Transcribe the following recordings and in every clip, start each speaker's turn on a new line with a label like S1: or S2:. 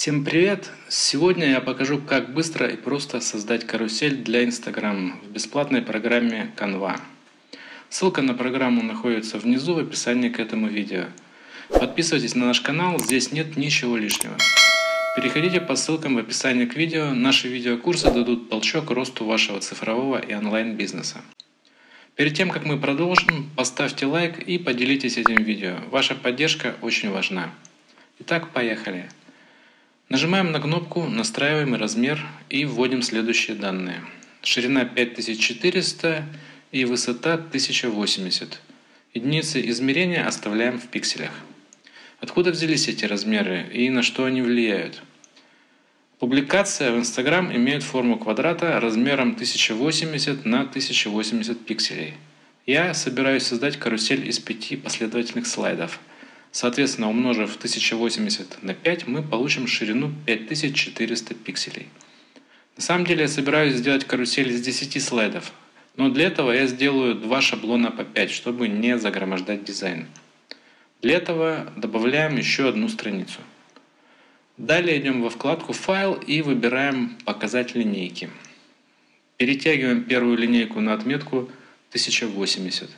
S1: Всем привет! Сегодня я покажу, как быстро и просто создать карусель для Instagram в бесплатной программе Canva. Ссылка на программу находится внизу в описании к этому видео. Подписывайтесь на наш канал, здесь нет ничего лишнего. Переходите по ссылкам в описании к видео, наши видеокурсы дадут толчок росту вашего цифрового и онлайн бизнеса. Перед тем, как мы продолжим, поставьте лайк и поделитесь этим видео. Ваша поддержка очень важна. Итак, поехали! Нажимаем на кнопку «Настраиваемый размер» и вводим следующие данные. Ширина 5400 и высота 1080. Единицы измерения оставляем в пикселях. Откуда взялись эти размеры и на что они влияют? Публикация в Instagram имеет форму квадрата размером 1080 на 1080 пикселей. Я собираюсь создать карусель из пяти последовательных слайдов – Соответственно, умножив 1080 на 5, мы получим ширину 5400 пикселей. На самом деле я собираюсь сделать карусель из 10 слайдов, но для этого я сделаю два шаблона по 5, чтобы не загромождать дизайн. Для этого добавляем еще одну страницу. Далее идем во вкладку «Файл» и выбираем «Показать линейки». Перетягиваем первую линейку на отметку 1080.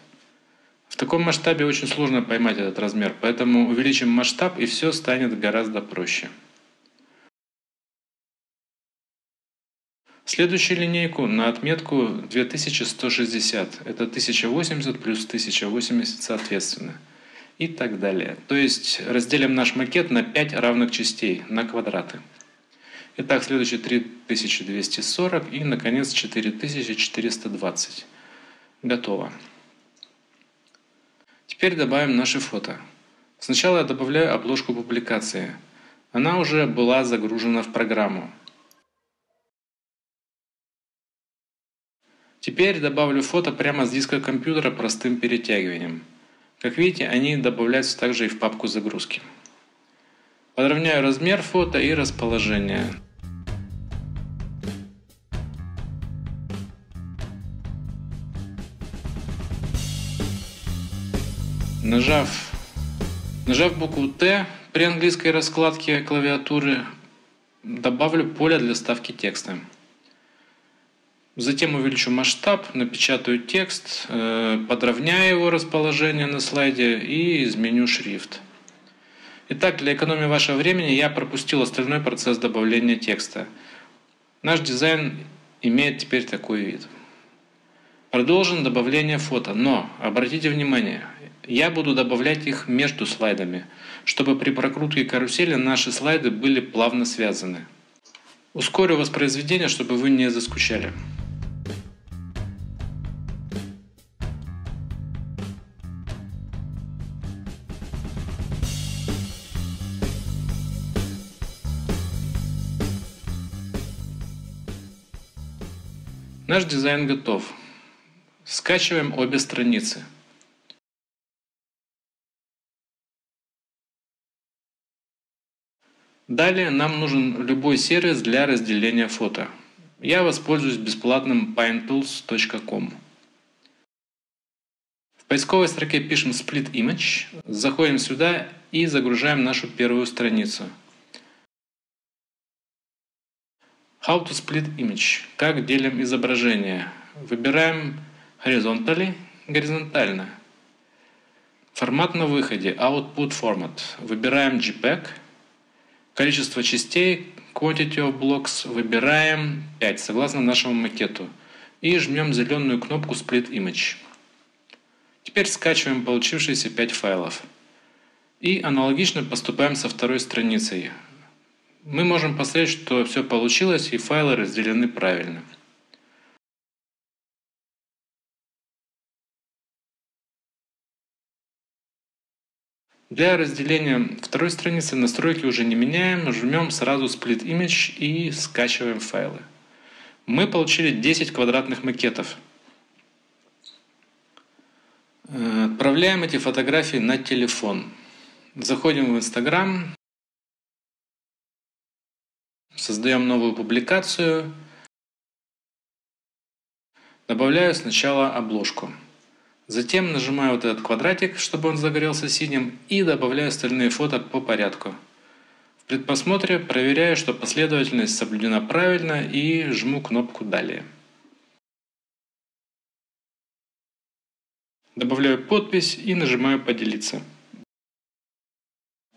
S1: В таком масштабе очень сложно поймать этот размер, поэтому увеличим масштаб и все станет гораздо проще. Следующую линейку на отметку 2160. Это 1080 плюс 1080 соответственно. И так далее. То есть разделим наш макет на 5 равных частей, на квадраты. Итак, следующий 3240 и, наконец, 4420. Готово. Теперь добавим наши фото. Сначала я добавляю обложку публикации. Она уже была загружена в программу. Теперь добавлю фото прямо с диска компьютера простым перетягиванием. Как видите, они добавляются также и в папку загрузки. Подровняю размер фото и расположение. Нажав, нажав букву Т при английской раскладке клавиатуры, добавлю поле для ставки текста. Затем увеличу масштаб, напечатаю текст, э, подровняю его расположение на слайде и изменю шрифт. Итак, для экономии вашего времени я пропустил остальной процесс добавления текста. Наш дизайн имеет теперь такой вид. Продолжен добавление фото, но обратите внимание, я буду добавлять их между слайдами, чтобы при прокрутке карусели наши слайды были плавно связаны. Ускорю воспроизведение, чтобы вы не заскучали. Наш дизайн готов. Скачиваем обе страницы. Далее нам нужен любой сервис для разделения фото. Я воспользуюсь бесплатным pinetools.com. В поисковой строке пишем Split Image, заходим сюда и загружаем нашу первую страницу. How to split image. Как делим изображение. Выбираем horizontally, горизонтально. Формат на выходе, output format. Выбираем JPEG – Количество частей, quantity of blocks, выбираем 5, согласно нашему макету. И жмем зеленую кнопку Split Image. Теперь скачиваем получившиеся 5 файлов. И аналогично поступаем со второй страницей. Мы можем посмотреть, что все получилось и файлы разделены правильно. Для разделения второй страницы настройки уже не меняем, жмем сразу Split Image и скачиваем файлы. Мы получили 10 квадратных макетов. Э, отправляем эти фотографии на телефон. Заходим в Instagram, создаем новую публикацию, добавляю сначала обложку. Затем нажимаю вот этот квадратик, чтобы он загорелся синим, и добавляю остальные фото по порядку. В предпросмотре проверяю, что последовательность соблюдена правильно и жму кнопку «Далее». Добавляю подпись и нажимаю «Поделиться».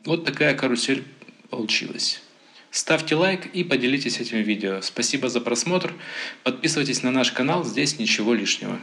S1: Вот такая карусель получилась. Ставьте лайк и поделитесь этим видео. Спасибо за просмотр. Подписывайтесь на наш канал, здесь ничего лишнего.